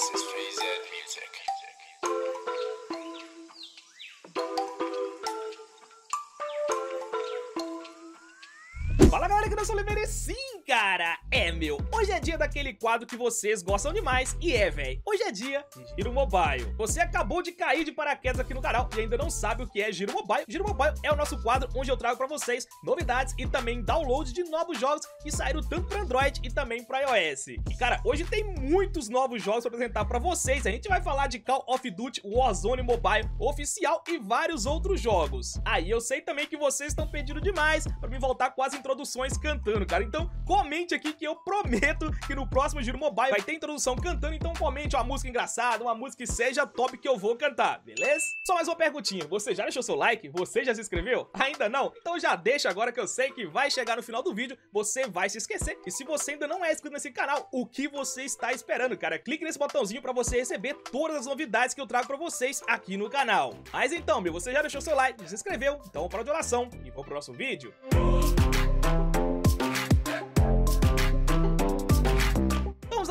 This is Free Z Music. Fala galera sou Oliveira, sim cara, é meu, hoje é dia daquele quadro que vocês gostam demais. E é véi, hoje é dia de Giro Mobile. Você acabou de cair de paraquedas aqui no canal e ainda não sabe o que é Giro Mobile. Giro Mobile é o nosso quadro onde eu trago pra vocês novidades e também download de novos jogos que saíram tanto pra Android e também pra iOS. E cara, hoje tem muitos novos jogos pra apresentar pra vocês, a gente vai falar de Call of Duty Warzone Mobile oficial e vários outros jogos. Aí eu sei também que vocês estão pedindo demais pra me voltar com as introduções cantando, cara. Então, comente aqui que eu prometo que no próximo Giro Mobile vai ter introdução cantando. Então, comente uma música engraçada, uma música que seja top que eu vou cantar, beleza? Só mais uma perguntinha. Você já deixou seu like? Você já se inscreveu? Ainda não? Então já deixa agora que eu sei que vai chegar no final do vídeo, você vai se esquecer. E se você ainda não é inscrito nesse canal, o que você está esperando, cara? Clique nesse botãozinho pra você receber todas as novidades que eu trago pra vocês aqui no canal. Mas então, meu, você já deixou seu like, se inscreveu? Então, para de oração e vamos pro próximo vídeo.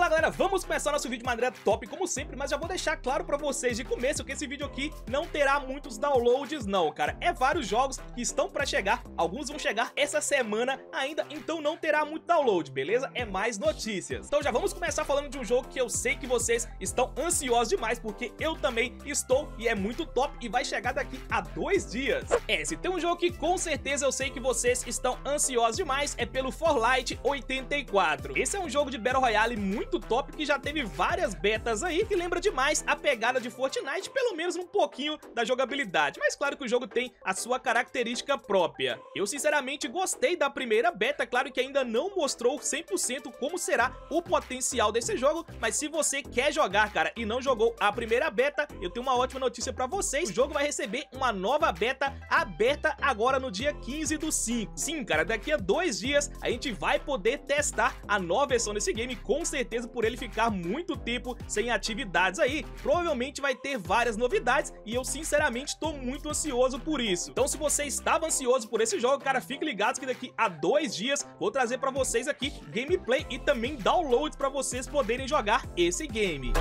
Galera, vamos começar nosso vídeo de maneira top, como sempre, mas já vou deixar claro pra vocês de começo que esse vídeo aqui não terá muitos downloads não, cara. É vários jogos que estão pra chegar, alguns vão chegar essa semana ainda, então não terá muito download, beleza? É mais notícias. Então já vamos começar falando de um jogo que eu sei que vocês estão ansiosos demais, porque eu também estou e é muito top e vai chegar daqui a dois dias. É, se tem um jogo que com certeza eu sei que vocês estão ansiosos demais, é pelo Forlight 84. Esse é um jogo de Battle Royale muito muito top que já teve várias betas aí que lembra demais a pegada de Fortnite, pelo menos um pouquinho da jogabilidade. Mas claro que o jogo tem a sua característica própria. Eu sinceramente gostei da primeira beta, claro que ainda não mostrou 100% como será o potencial desse jogo, mas se você quer jogar, cara, e não jogou a primeira beta, eu tenho uma ótima notícia pra vocês. O jogo vai receber uma nova beta aberta agora no dia 15 do 5. Sim, cara, daqui a dois dias a gente vai poder testar a nova versão desse game, com certeza por ele ficar muito tempo sem atividades aí, provavelmente vai ter várias novidades e eu sinceramente tô muito ansioso por isso. Então se você estava ansioso por esse jogo, cara, fique ligado que daqui a dois dias vou trazer pra vocês aqui gameplay e também downloads pra vocês poderem jogar esse game.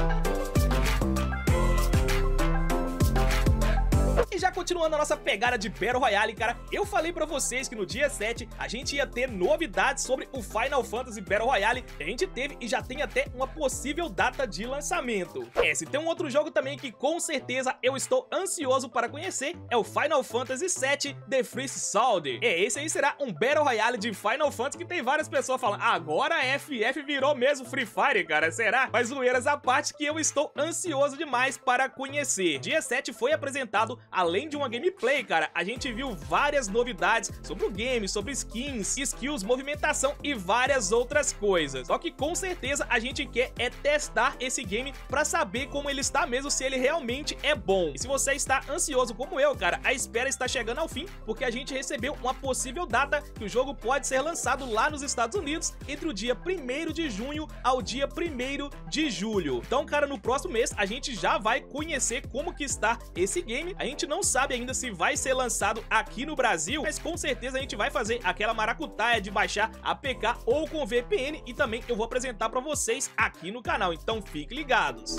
E continuando a nossa pegada de Battle Royale, cara, eu falei pra vocês que no dia 7 a gente ia ter novidades sobre o Final Fantasy Battle Royale. A gente teve e já tem até uma possível data de lançamento. É, se tem um outro jogo também que com certeza eu estou ansioso para conhecer, é o Final Fantasy VII The Freeze Sound. É, esse aí será um Battle Royale de Final Fantasy que tem várias pessoas falando, agora a FF virou mesmo Free Fire, cara, será? Mas zoeiras à parte que eu estou ansioso demais para conhecer. Dia 7 foi apresentado a de uma gameplay, cara, a gente viu várias novidades sobre o game, sobre skins, skills, movimentação e várias outras coisas. Só que com certeza a gente quer é testar esse game pra saber como ele está mesmo, se ele realmente é bom. E se você está ansioso como eu, cara, a espera está chegando ao fim, porque a gente recebeu uma possível data que o jogo pode ser lançado lá nos Estados Unidos entre o dia 1 de junho ao dia 1 de julho. Então, cara, no próximo mês a gente já vai conhecer como que está esse game. A gente não não sabe ainda se vai ser lançado aqui no Brasil, mas com certeza a gente vai fazer aquela maracutaia de baixar APK ou com VPN e também eu vou apresentar para vocês aqui no canal, então fiquem ligados.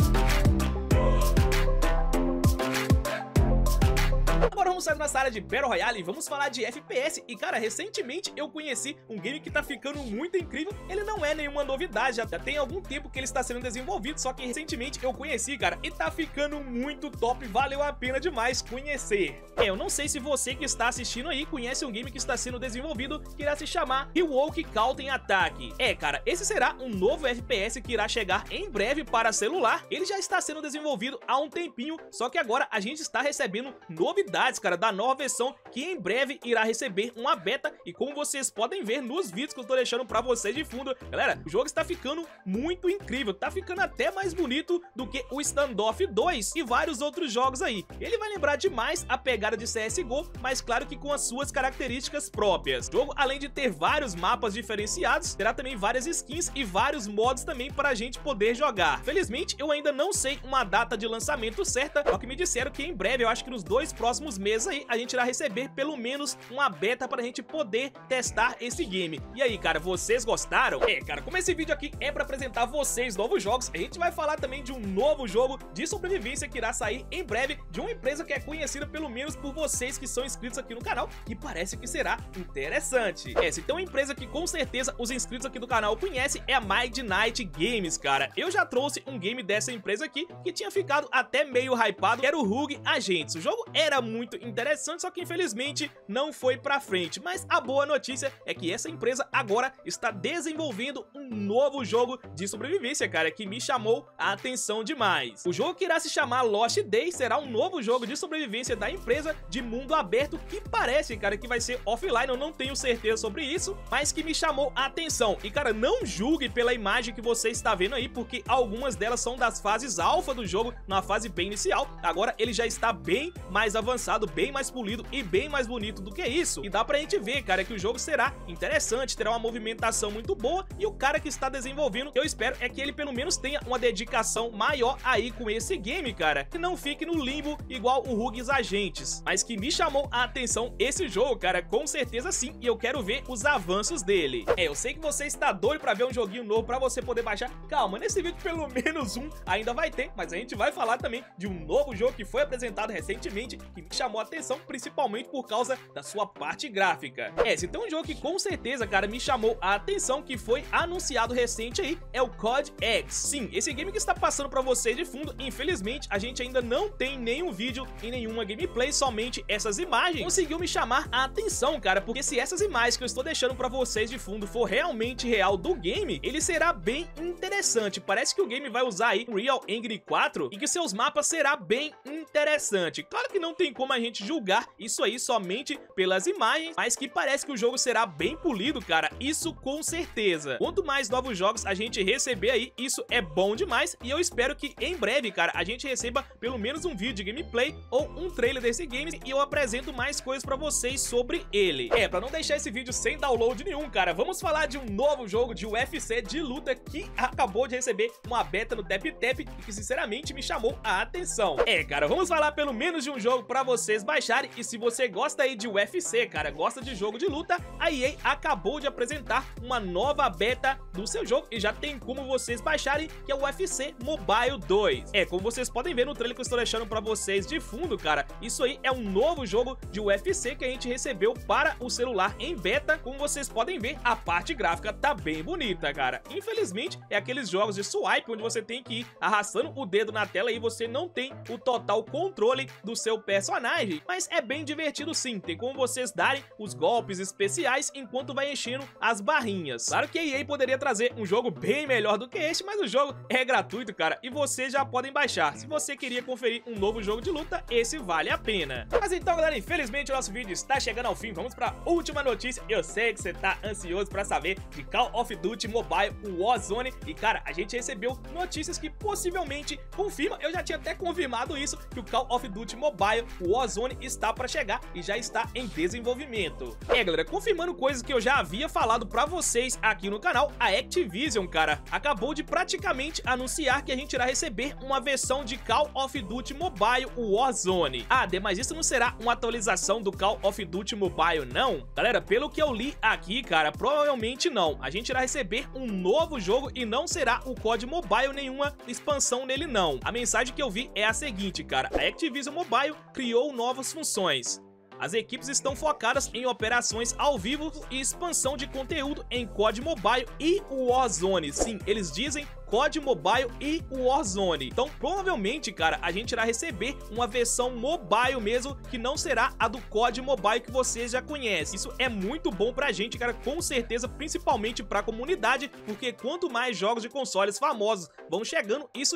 Vamos sair nessa área de Battle Royale e vamos falar de FPS. E cara, recentemente eu conheci um game que tá ficando muito incrível. Ele não é nenhuma novidade, já tem algum tempo que ele está sendo desenvolvido, só que recentemente eu conheci, cara, e tá ficando muito top, valeu a pena demais conhecer. É, eu não sei se você que está assistindo aí conhece um game que está sendo desenvolvido que irá se chamar Rewoke Counter Attack. É, cara, esse será um novo FPS que irá chegar em breve para celular. Ele já está sendo desenvolvido há um tempinho, só que agora a gente está recebendo novidades novidades, cara, da nova versão que em breve irá receber uma beta e como vocês podem ver nos vídeos que eu tô deixando pra vocês de fundo, galera, o jogo está ficando muito incrível, tá ficando até mais bonito do que o Standoff 2 e vários outros jogos aí. Ele vai lembrar demais a pegada de CSGO, mas claro que com as suas características próprias. O jogo, além de ter vários mapas diferenciados, terá também várias skins e vários mods também para a gente poder jogar. Felizmente, eu ainda não sei uma data de lançamento certa, só que me disseram que em breve, eu acho que nos dois próximos próximos aí a gente irá receber pelo menos uma beta pra gente poder testar esse game. E aí, cara, vocês gostaram? É, cara, como esse vídeo aqui é pra apresentar vocês novos jogos, a gente vai falar também de um novo jogo de sobrevivência que irá sair em breve de uma empresa que é conhecida pelo menos por vocês que são inscritos aqui no canal, que parece que será interessante. É, se tem uma empresa que com certeza os inscritos aqui do canal conhecem é a Midnight Games, cara. Eu já trouxe um game dessa empresa aqui que tinha ficado até meio hypado, que era o Rogue Agents. O jogo era muito interessante, só que infelizmente não foi pra frente. Mas a boa notícia é que essa empresa agora está desenvolvendo um novo jogo de sobrevivência, cara, que me chamou a atenção demais. O jogo que irá se chamar Lost Day será um novo jogo de sobrevivência da empresa de mundo aberto que parece, cara, que vai ser offline, eu não tenho certeza sobre isso, mas que me chamou a atenção. E, cara, não julgue pela imagem que você está vendo aí, porque algumas delas são das fases alfa do jogo, na fase bem inicial. Agora ele já está bem mais avançado, bem mais polido e bem mais bonito do que isso. E dá pra gente ver, cara, que o jogo será interessante, terá uma movimentação muito boa e o cara que está desenvolvendo, eu espero é que ele pelo menos tenha uma dedicação maior aí com esse game, cara, que não fique no limbo igual o Rugs Agentes, mas que me chamou a atenção esse jogo, cara, com certeza sim, e eu quero ver os avanços dele. É, eu sei que você está doido pra ver um joguinho novo pra você poder baixar, calma, nesse vídeo pelo menos um ainda vai ter, mas a gente vai falar também de um novo jogo que foi apresentado recentemente, que me chamou a atenção, principalmente por causa da sua parte gráfica. É, se tem um jogo que com certeza, cara, me chamou a atenção, que foi anunciado recente aí, é o COD X. Sim, esse game que está passando pra vocês de fundo, infelizmente, a gente ainda não tem nenhum vídeo e nenhuma gameplay, somente essas imagens, conseguiu me chamar a atenção, cara, porque se essas imagens que eu estou deixando pra vocês de fundo for realmente real do game, ele será bem interessante. Parece que o game vai usar aí Real Engine 4 e que seus mapas será bem interessante. Claro que não tem como a gente julgar isso aí somente pelas imagens, mas que parece que o jogo será bem polido, cara, isso com certeza. Quanto mais novos jogos a gente receber aí, isso é bom demais e eu espero que em breve, cara, a gente receba pelo menos um vídeo de gameplay ou um trailer desse game e eu apresento mais coisas pra vocês sobre ele. É, pra não deixar esse vídeo sem download nenhum, cara, vamos falar de um novo jogo de UFC de luta que acabou de receber uma beta no TapTap e que sinceramente me chamou a atenção. É, cara, vamos falar pelo menos de um jogo pra vocês baixarem e se você gosta aí de UFC, cara, gosta de jogo de luta, a EA acabou de apresentar uma nova beta do seu jogo e já tem como vocês baixarem, que é o UFC Mobile 2. É, como vocês podem ver no trailer que eu estou deixando pra vocês de fundo, cara, isso aí é um novo jogo de UFC que a gente recebeu para o celular em beta. Como vocês podem ver, a parte gráfica tá bem bonita, cara. Infelizmente, é aqueles jogos de swipe onde você tem que ir arrastando o dedo na tela e você não tem o total controle do seu personagem, mas é bem divertido sim, tem como vocês darem os golpes especiais enquanto vai enchendo as barrinhas. Claro que a EA poderia trazer um jogo bem melhor do que este, mas o jogo é gratuito, cara, e vocês já podem baixar. Se você queria conferir um novo jogo de luta, esse vale a pena. Mas então, galera, infelizmente o nosso vídeo está chegando ao fim, vamos para a última notícia. Eu sei que você tá ansioso para saber de Call of Duty Mobile Warzone, e cara, a gente recebeu notícias que possivelmente confirma, eu já tinha até confirmado isso, que o Call of Duty Mobile Warzone está para chegar e já está em desenvolvimento. É, galera, confirmando coisas que eu já havia falado para vocês aqui no canal, a Activision, cara, acabou de praticamente anunciar que a gente irá receber uma versão de Call of Duty Mobile Warzone. Ah, mas isso não será uma atualização do Call of Duty Mobile, não? Galera, pelo que eu li aqui, cara, provavelmente não. A gente irá receber um novo jogo e não será o COD Mobile nenhuma expansão nele, não. A mensagem que eu vi é a seguinte, cara, a Activision Mobile criou novas funções. As equipes estão focadas em operações ao vivo e expansão de conteúdo em COD Mobile e Warzone. Sim, eles dizem COD Mobile e Warzone. Então, provavelmente, cara, a gente irá receber uma versão mobile mesmo, que não será a do COD Mobile que vocês já conhecem. Isso é muito bom pra gente, cara, com certeza, principalmente pra comunidade, porque quanto mais jogos de consoles famosos vão chegando, isso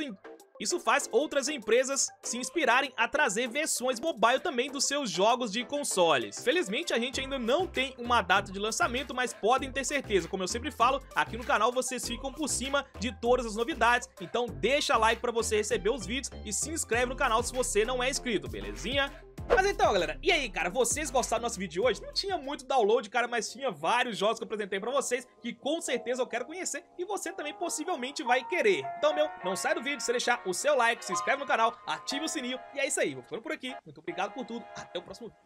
isso faz outras empresas se inspirarem a trazer versões mobile também dos seus jogos de consoles. Felizmente a gente ainda não tem uma data de lançamento, mas podem ter certeza, como eu sempre falo, aqui no canal vocês ficam por cima de todas as novidades, então deixa like para você receber os vídeos e se inscreve no canal se você não é inscrito, belezinha? Mas então, galera, e aí, cara, vocês gostaram do nosso vídeo de hoje? Não tinha muito download, cara, mas tinha vários jogos que eu apresentei pra vocês que com certeza eu quero conhecer e você também possivelmente vai querer. Então, meu, não sai do vídeo, você deixar o seu like, se inscreve no canal, ative o sininho e é isso aí. Vou ficando por aqui. Muito obrigado por tudo. Até o próximo vídeo.